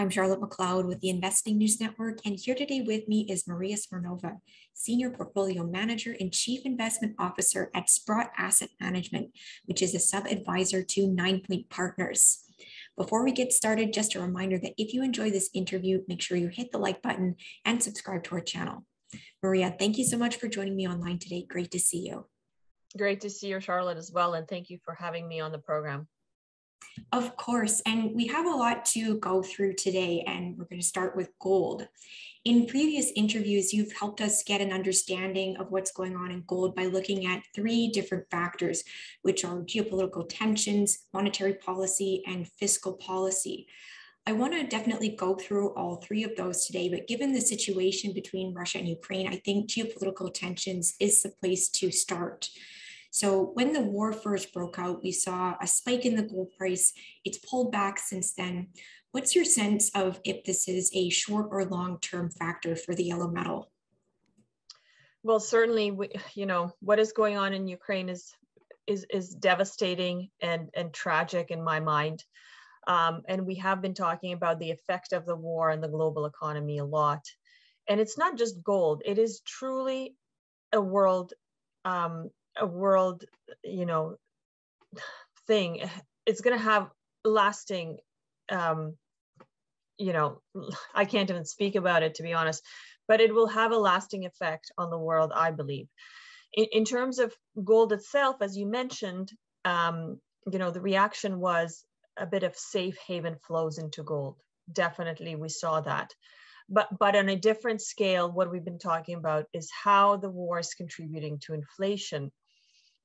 I'm Charlotte McLeod with the Investing News Network, and here today with me is Maria Smirnova, Senior Portfolio Manager and Chief Investment Officer at Sprott Asset Management, which is a sub advisor to Ninepoint Partners. Before we get started, just a reminder that if you enjoy this interview, make sure you hit the like button and subscribe to our channel. Maria, thank you so much for joining me online today. Great to see you. Great to see you, Charlotte, as well. And thank you for having me on the program. Of course. And we have a lot to go through today, and we're going to start with gold. In previous interviews, you've helped us get an understanding of what's going on in gold by looking at three different factors, which are geopolitical tensions, monetary policy, and fiscal policy. I want to definitely go through all three of those today, but given the situation between Russia and Ukraine, I think geopolitical tensions is the place to start. So when the war first broke out, we saw a spike in the gold price. It's pulled back since then. What's your sense of if this is a short or long term factor for the yellow metal? Well, certainly, you know what is going on in Ukraine is is is devastating and and tragic in my mind. Um, and we have been talking about the effect of the war on the global economy a lot. And it's not just gold; it is truly a world um, a world, you know, thing. It's going to have lasting, um, you know, I can't even speak about it to be honest, but it will have a lasting effect on the world, I believe. In, in terms of gold itself, as you mentioned, um, you know, the reaction was a bit of safe haven flows into gold. Definitely, we saw that but but on a different scale what we've been talking about is how the war is contributing to inflation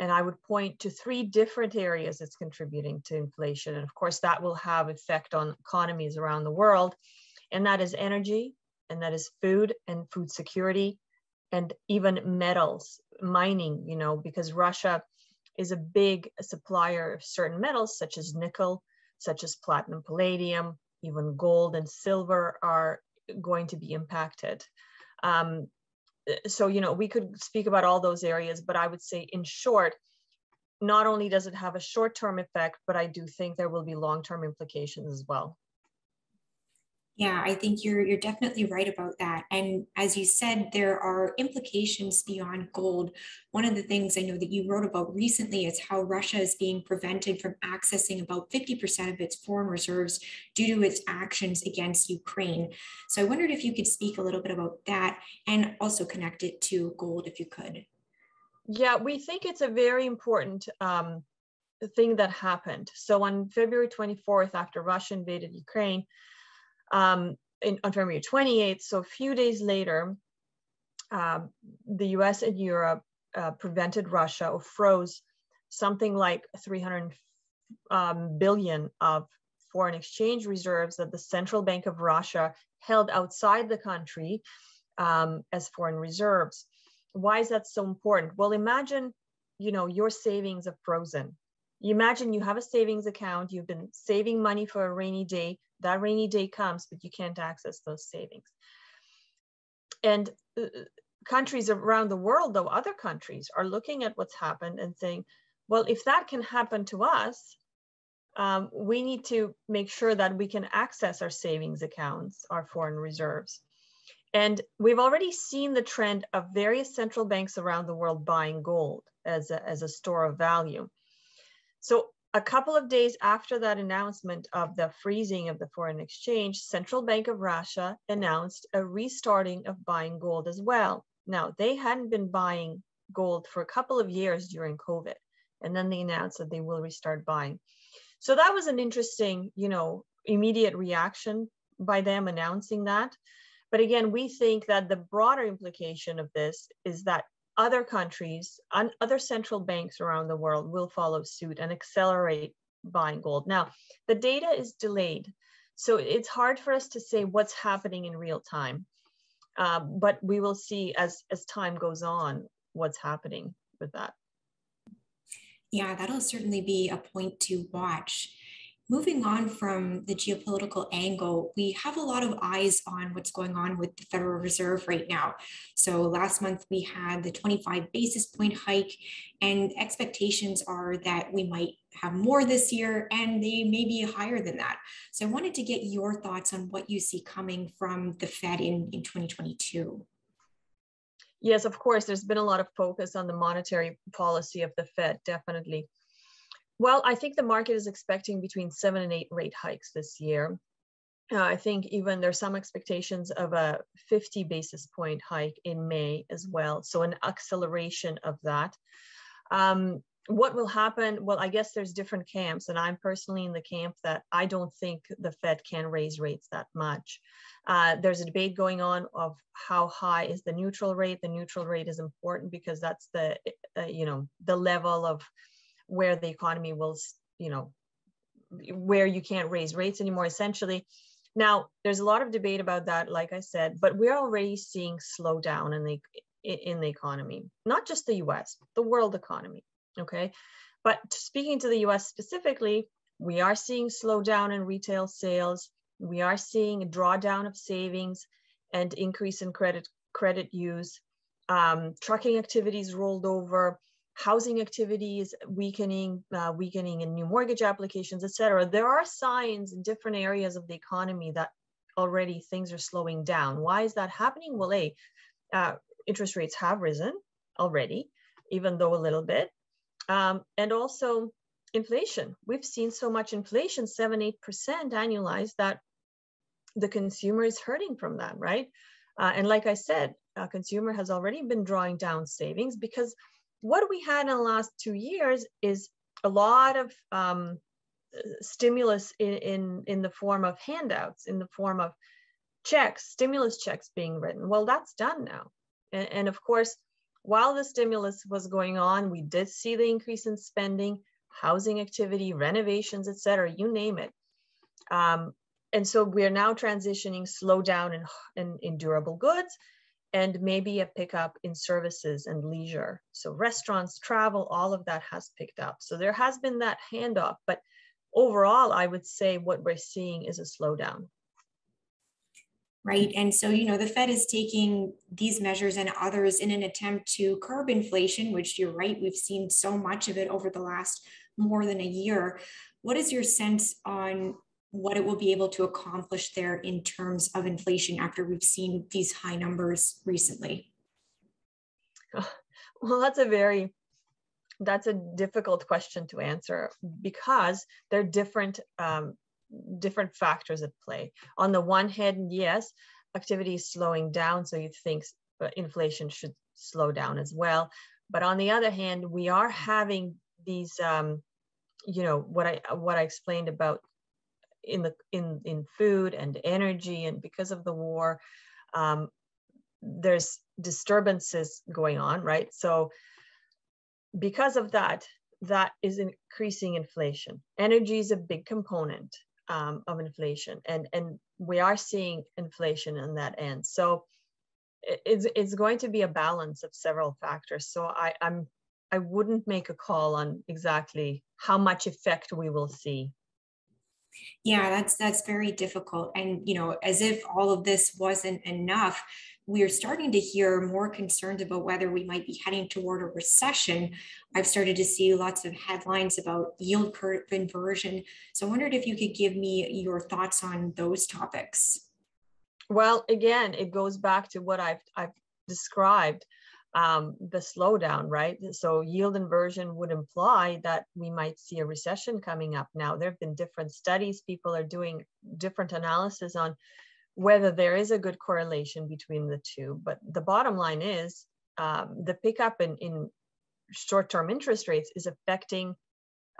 and I would point to three different areas that's contributing to inflation. And of course, that will have effect on economies around the world. And that is energy, and that is food and food security, and even metals, mining, you know, because Russia is a big supplier of certain metals such as nickel, such as platinum, palladium, even gold and silver are going to be impacted. Um, Uh, so you know we could speak about all those areas but i would say in short not only does it have a short term effect but i do think there will be long term implications as well yeah, I think you're you're definitely right about that. And as you said, there are implications beyond gold. One of the things I know that you wrote about recently is how Russia is being prevented from accessing about 50% of its foreign reserves due to its actions against Ukraine. So I wondered if you could speak a little bit about that and also connect it to gold if you could. Yeah, we think it's a very important um, thing that happened. So on February 24th, after Russia invaded Ukraine, um, in, on February 28th, so a few days later, uh, the US and Europe uh, prevented Russia or froze something like 300 um, billion of foreign exchange reserves that the Central Bank of Russia held outside the country um, as foreign reserves. Why is that so important? Well, imagine, you know, your savings are frozen. You imagine you have a savings account, you've been saving money for a rainy day, that rainy day comes, but you can't access those savings. And uh, countries around the world, though, other countries are looking at what's happened and saying, well, if that can happen to us, um, we need to make sure that we can access our savings accounts, our foreign reserves. And we've already seen the trend of various central banks around the world buying gold as a, as a store of value. So a couple of days after that announcement of the freezing of the foreign exchange, Central Bank of Russia announced a restarting of buying gold as well. Now, they hadn't been buying gold for a couple of years during COVID, and then they announced that they will restart buying. So that was an interesting, you know, immediate reaction by them announcing that. But again, we think that the broader implication of this is that other countries and other central banks around the world will follow suit and accelerate buying gold. Now, the data is delayed, so it's hard for us to say what's happening in real time. Um, but we will see as as time goes on what's happening with that. Yeah, that'll certainly be a point to watch. Moving on from the geopolitical angle, we have a lot of eyes on what's going on with the Federal Reserve right now. So last month we had the 25 basis point hike, and expectations are that we might have more this year and they may be higher than that. So I wanted to get your thoughts on what you see coming from the Fed in, in 2022. Yes, of course, there's been a lot of focus on the monetary policy of the Fed, definitely. Well, I think the market is expecting between seven and eight rate hikes this year. Uh, I think even there's some expectations of a 50 basis point hike in May as well. So an acceleration of that. Um, what will happen? Well, I guess there's different camps, and I'm personally in the camp that I don't think the Fed can raise rates that much. Uh, there's a debate going on of how high is the neutral rate. The neutral rate is important because that's the, uh, you know, the level of where the economy will, you know, where you can't raise rates anymore, essentially. Now, there's a lot of debate about that, like I said, but we're already seeing slowdown in the in the economy, not just the U.S., the world economy. Okay, but speaking to the U.S. specifically, we are seeing slowdown in retail sales. We are seeing a drawdown of savings and increase in credit credit use. Um, trucking activities rolled over housing activities weakening, uh, weakening in new mortgage applications, et cetera. There are signs in different areas of the economy that already things are slowing down. Why is that happening? Well, A, uh, interest rates have risen already, even though a little bit. Um, and also inflation. We've seen so much inflation, seven, 8% annualized, that the consumer is hurting from that, right? Uh, and like I said, a consumer has already been drawing down savings because what we had in the last two years is a lot of um, stimulus in, in, in the form of handouts, in the form of checks, stimulus checks being written. Well, that's done now. And, and of course, while the stimulus was going on, we did see the increase in spending, housing activity, renovations, et cetera, you name it. Um, and so we're now transitioning slow down in, in, in durable goods and maybe a pickup in services and leisure. So restaurants, travel, all of that has picked up. So there has been that handoff, but overall, I would say what we're seeing is a slowdown. Right. And so, you know, the Fed is taking these measures and others in an attempt to curb inflation, which you're right, we've seen so much of it over the last more than a year. What is your sense on what it will be able to accomplish there in terms of inflation after we've seen these high numbers recently? Well, that's a very that's a difficult question to answer because there are different um, different factors at play. On the one hand, yes, activity is slowing down, so you think uh, inflation should slow down as well. But on the other hand, we are having these, um, you know, what I what I explained about in the in in food and energy and because of the war um, there's disturbances going on right? So because of that that is increasing inflation. Energy is a big component um, of inflation and and we are seeing inflation on that end. So it's, it's going to be a balance of several factors. So i i'm i wouldn't make a call on exactly how much effect we will see yeah, that's that's very difficult. And you know, as if all of this wasn't enough, we are starting to hear more concerns about whether we might be heading toward a recession. I've started to see lots of headlines about yield curve inversion. So I wondered if you could give me your thoughts on those topics. Well, again, it goes back to what I've I've described um, the slowdown, right? So yield inversion would imply that we might see a recession coming up. Now, there have been different studies, people are doing different analysis on whether there is a good correlation between the two. But the bottom line is um, the pickup in, in short-term interest rates is affecting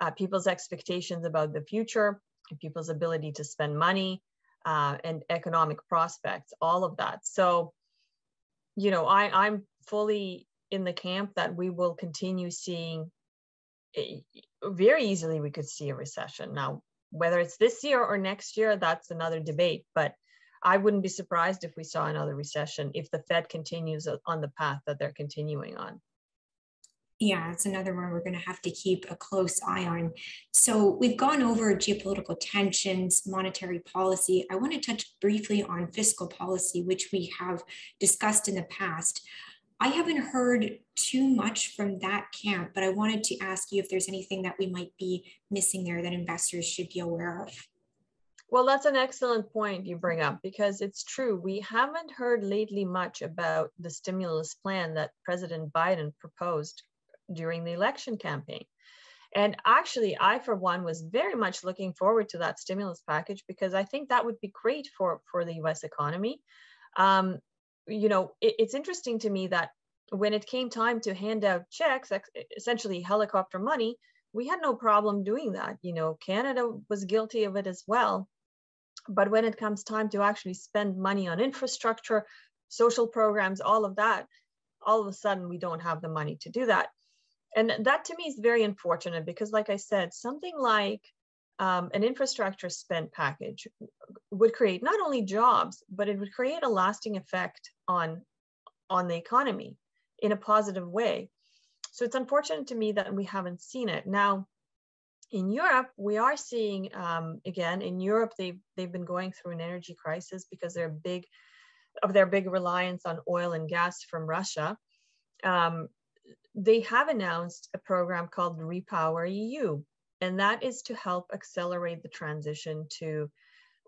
uh, people's expectations about the future, people's ability to spend money, uh, and economic prospects, all of that. So, you know, I, I'm fully in the camp that we will continue seeing eh, very easily we could see a recession now whether it's this year or next year that's another debate but i wouldn't be surprised if we saw another recession if the fed continues on the path that they're continuing on Yeah, it's another one we're going to have to keep a close eye on. So, we've gone over geopolitical tensions, monetary policy. I want to touch briefly on fiscal policy, which we have discussed in the past. I haven't heard too much from that camp, but I wanted to ask you if there's anything that we might be missing there that investors should be aware of. Well, that's an excellent point you bring up because it's true. We haven't heard lately much about the stimulus plan that President Biden proposed during the election campaign. And actually, I, for one, was very much looking forward to that stimulus package because I think that would be great for, for the US economy. Um, you know, it, it's interesting to me that when it came time to hand out checks, essentially helicopter money, we had no problem doing that. You know, Canada was guilty of it as well. But when it comes time to actually spend money on infrastructure, social programs, all of that, all of a sudden we don't have the money to do that. And that to me is very unfortunate because, like I said, something like um, an infrastructure spend package would create not only jobs, but it would create a lasting effect on, on the economy in a positive way. So it's unfortunate to me that we haven't seen it. Now, in Europe, we are seeing um, again in Europe they've they've been going through an energy crisis because they're big of their big reliance on oil and gas from Russia. Um, they have announced a program called Repower EU, and that is to help accelerate the transition to,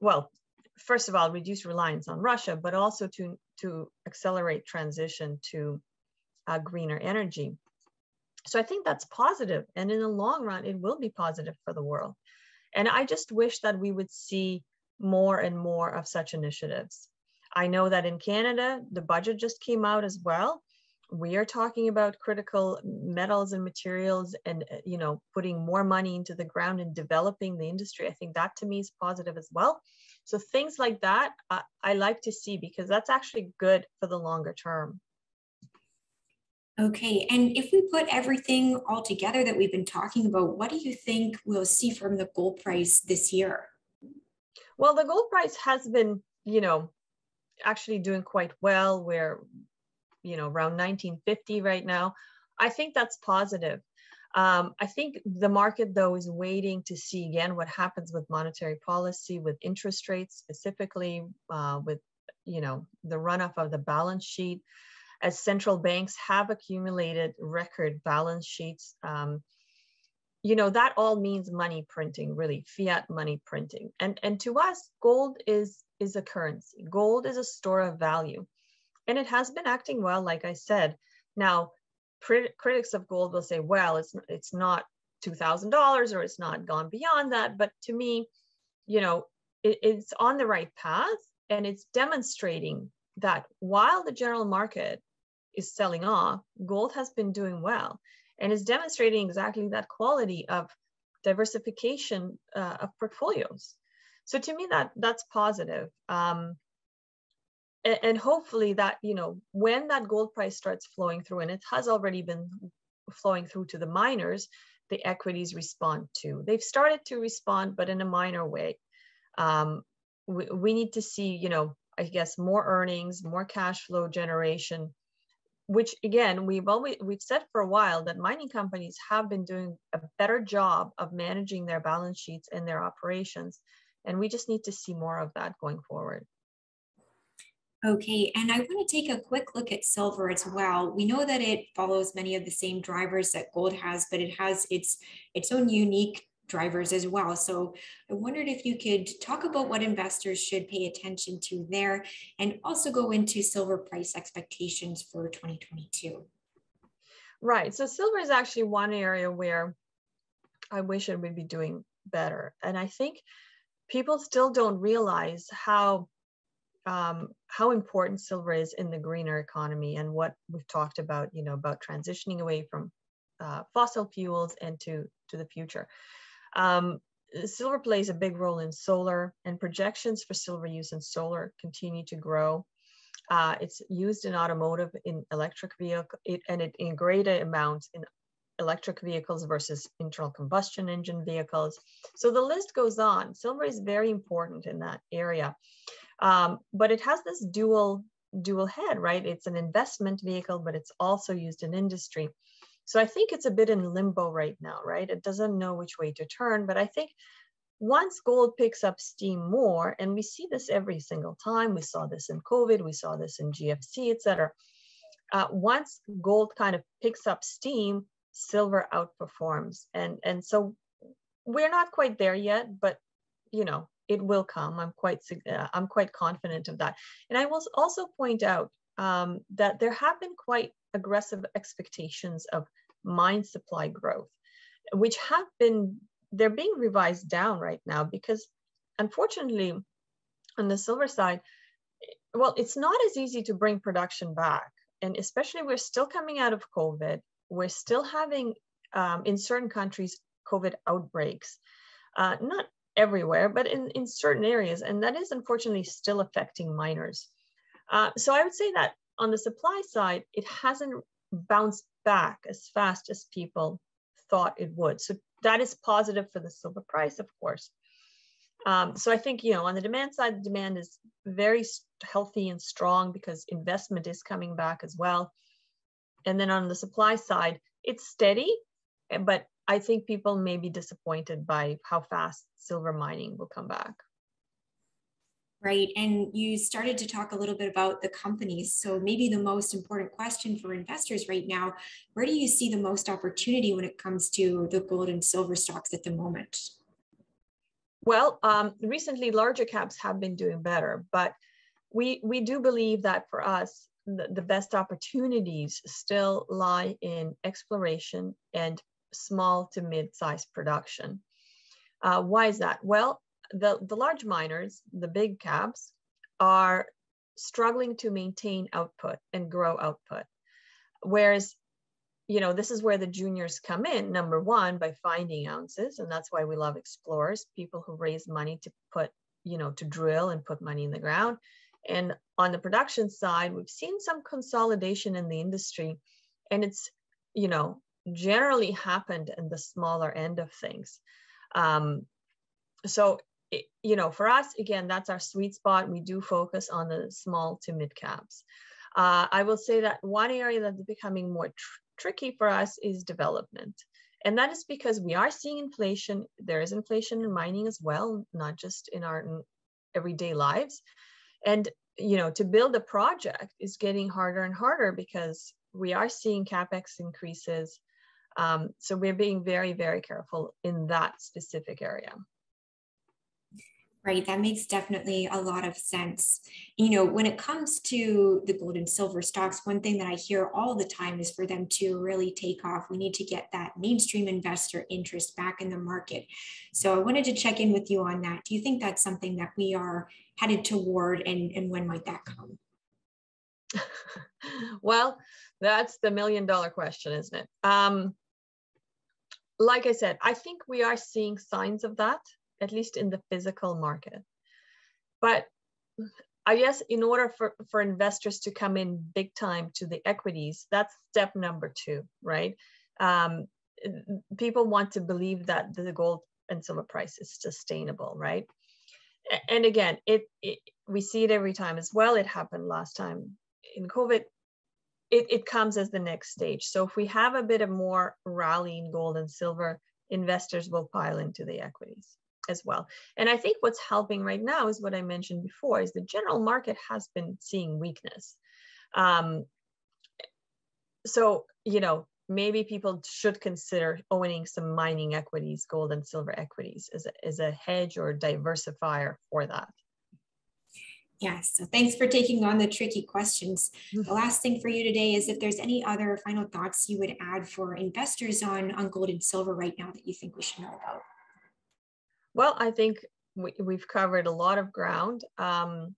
well, first of all, reduce reliance on Russia, but also to to accelerate transition to uh, greener energy. So I think that's positive, and in the long run, it will be positive for the world. And I just wish that we would see more and more of such initiatives. I know that in Canada, the budget just came out as well. We are talking about critical metals and materials and uh, you know putting more money into the ground and developing the industry. I think that to me is positive as well. So things like that I, I like to see because that's actually good for the longer term. Okay, and if we put everything all together that we've been talking about, what do you think we'll see from the gold price this year? Well, the gold price has been, you know, actually doing quite well. We're, you know, around 1950 right now. I think that's positive. Um, I think the market, though, is waiting to see again what happens with monetary policy, with interest rates specifically, uh, with you know the runoff of the balance sheet as central banks have accumulated record balance sheets. Um, you know, that all means money printing, really, fiat money printing. And, and to us, gold is, is a currency. Gold is a store of value. And it has been acting well, like I said. Now, critics of gold will say, well, it's, it's not $2,000 or it's not gone beyond that. But to me, you know, it, it's on the right path and it's demonstrating that while the general market is selling off, gold has been doing well and is demonstrating exactly that quality of diversification uh, of portfolios. So to me, that that's positive. Um, and, and hopefully that, you know, when that gold price starts flowing through, and it has already been flowing through to the miners, the equities respond too. They've started to respond, but in a minor way. Um, we, we need to see, you know, I guess more earnings, more cash flow generation, which again we've always we've said for a while that mining companies have been doing a better job of managing their balance sheets and their operations and we just need to see more of that going forward Okay, and I want to take a quick look at silver as well. We know that it follows many of the same drivers that gold has, but it has its its own unique drivers as well. So I wondered if you could talk about what investors should pay attention to there and also go into silver price expectations for 2022. Right. So silver is actually one area where I wish it would be doing better. And I think people still don't realize how um, how important silver is in the greener economy and what we've talked about, you know, about transitioning away from uh, fossil fuels and to to the future. Um, silver plays a big role in solar and projections for silver use in solar continue to grow. Uh, it's used in automotive, in electric vehicle, it, and it in greater amounts in electric vehicles versus internal combustion engine vehicles. So the list goes on. Silver is very important in that area, um, but it has this dual dual head, right? It's an investment vehicle, but it's also used in industry. So I think it's a bit in limbo right now, right? It doesn't know which way to turn. But I think once gold picks up steam more, and we see this every single time, we saw this in COVID, we saw this in GFC, et cetera. Uh, once gold kind of picks up steam, silver outperforms. And, and so we're not quite there yet, but you know, it will come. I'm quite, uh, I'm quite confident of that. And I will also point out um, that there have been quite aggressive expectations of mine supply growth, which have been, they're being revised down right now because unfortunately, on the silver side, well, it's not as easy to bring production back. And especially we're still coming out of COVID. We're still having, um, in certain countries, COVID outbreaks. Uh, not everywhere, but in, in certain areas. And that is unfortunately still affecting miners. Uh, so I would say that on the supply side, it hasn't bounced back as fast as people thought it would. So that is positive for the silver price, of course. Um, so I think, you know, on the demand side, the demand is very healthy and strong because investment is coming back as well. And then on the supply side, it's steady, eh, but I think people may be disappointed by how fast silver mining will come back. Right. And you started to talk a little bit about the companies. So, maybe the most important question for investors right now where do you see the most opportunity when it comes to the gold and silver stocks at the moment? Well, um, recently larger caps have been doing better, but we, we do believe that for us, the, the best opportunities still lie in exploration and small to mid-sized production. Uh, why is that? Well, the, the large miners, the big caps, are struggling to maintain output and grow output. Whereas, you know, this is where the juniors come in, number one, by finding ounces. And that's why we love explorers, people who raise money to put, you know, to drill and put money in the ground. And on the production side, we've seen some consolidation in the industry. And it's, you know, generally happened in the smaller end of things. Um, so you know, for us, again, that's our sweet spot. We do focus on the small to mid caps. Uh, I will say that one area that's becoming more tr tricky for us is development. And that is because we are seeing inflation. There is inflation in mining as well, not just in our everyday lives. And, you know, to build a project is getting harder and harder because we are seeing capex increases. Um, so we're being very, very careful in that specific area. Right, that makes definitely a lot of sense. You know, when it comes to the gold and silver stocks, one thing that I hear all the time is for them to really take off. We need to get that mainstream investor interest back in the market. So I wanted to check in with you on that. Do you think that's something that we are headed toward, and, and when might that come? well, that's the million dollar question, isn't it? Um, like I said, I think we are seeing signs of that at least in the physical market. But I guess in order for, for investors to come in big time to the equities, that's step number two, right? Um, people want to believe that the gold and silver price is sustainable, right? And again, it, it we see it every time as well. It happened last time in COVID. It, it comes as the next stage. So if we have a bit of more rally in gold and silver, investors will pile into the equities as well. And I think what's helping right now is what I mentioned before is the general market has been seeing weakness. Um, so, you know, maybe people should consider owning some mining equities, gold and silver equities as a, as a hedge or diversifier for that. Yes, so thanks for taking on the tricky questions. Mm-hmm. The last thing for you today is if there's any other final thoughts you would add for investors on, on gold and silver right now that you think we should know about. Well, I think we, have covered a lot of ground. Um,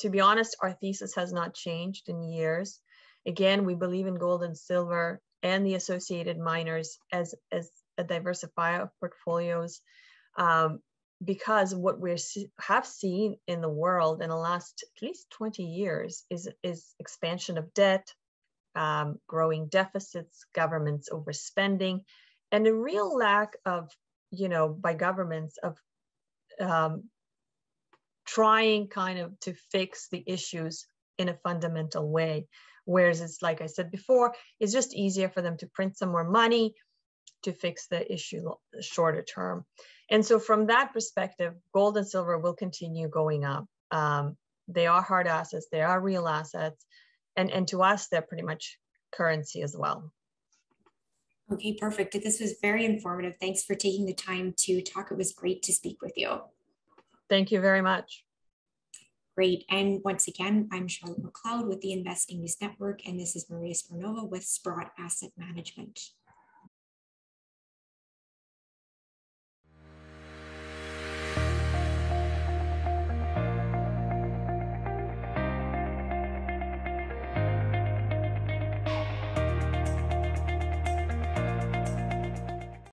to be honest, our thesis has not changed in years. Again, we believe in gold and silver and the associated miners as, as a diversifier of portfolios um, because what we have seen in the world in the last at least 20 years is, is expansion of debt, um, growing deficits, governments overspending, and a real lack of you know, by governments of um, trying kind of to fix the issues in a fundamental way. Whereas it's like I said before, it's just easier for them to print some more money to fix the issue shorter term. And so from that perspective, gold and silver will continue going up. Um, they are hard assets, they are real assets. And, and to us, they're pretty much currency as well. Okay, perfect. This was very informative. Thanks for taking the time to talk. It was great to speak with you. Thank you very much. Great. And once again, I'm Charlotte McLeod with the Investing News Network, and this is Maria Smirnova with Sprott Asset Management.